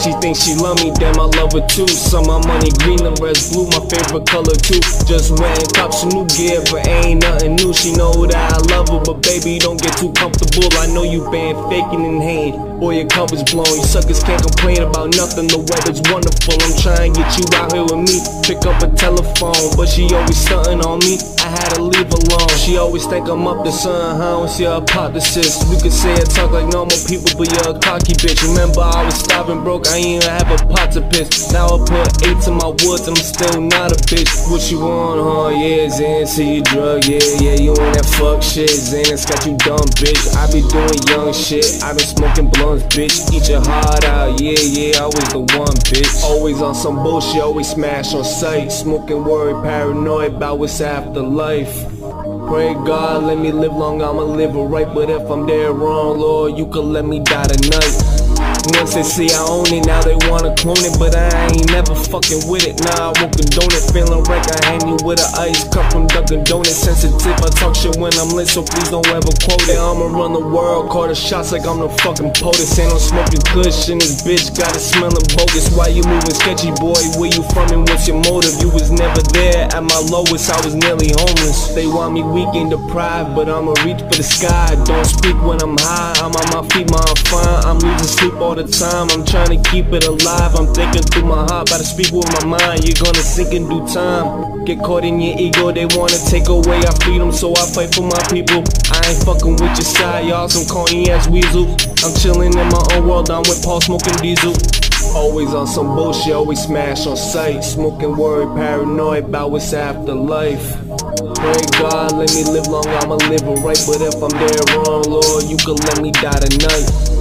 she thinks she love me, damn I love her too. Some my money green and red's blue, my favorite color too. Just went cops new gear, but ain't nothing new. She know that I love her, but baby don't get too comfortable. I know you been faking and hating. Boy, your cover's blown. You suckers can't complain about nothing. The weather's wonderful. I'm trying to get you out here with me. Pick up a telephone, but she always stunting on me. Had to leave alone. She always think I'm up to something. I don't see her hypothesis. You can say I talk like normal people, but you're a cocky bitch. Remember, I was starving broke. I ain't even have a pot to piss. Now I put eight to my woods. I'm still not a bitch. What you want, huh? Yeah, Zan, see you drug. Yeah, yeah, you on that fuck shit. Xanax got you dumb, bitch. I be doing young shit. I been smoking blunts, bitch. Eat your heart out. Yeah, yeah, I was the one, bitch. Always on some bullshit. Always smash on sight. Smoking worry, paranoid about what's afterlife. Pray God, let me live long, I'ma live it right. But if I'm dead wrong, Lord, you could let me die tonight. Once they see I own it, now they wanna clone it, but I ain't never fucking with it. Nah, I won't condone it. Feeling like I hang you with an ice cup from Dunkin' Donuts. Sensitive, I talk shit when I'm lit, so please don't ever quote it. I'ma run the world, call the shots like I'm the fucking POTUS. Ain't no smoking kush in this bitch, got it smelling bogus. Why you moving sketchy, boy? Where you from and what's your motive? You was never there at my lowest, I was nearly homeless. They want me weak and deprived, but I'ma reach for the sky. Don't speak when I'm high, I'm on my feet, my I'm fine. I'm losing sleep all all the time. I'm trying to keep it alive. I'm thinking through my heart, about to speak with my mind. You're gonna sink in due time. Get caught in your ego, they wanna take away our freedom, so I fight for my people. I ain't fucking with your side, y'all some corny ass weasel. I'm chilling in my own world, I'm with Paul smoking diesel. Always on some bullshit, always smash on sight. Smoking worry, paranoid about what's afterlife. Pray God, let me live long, I'ma live it right. But if I'm dead wrong, Lord, you can let me die tonight.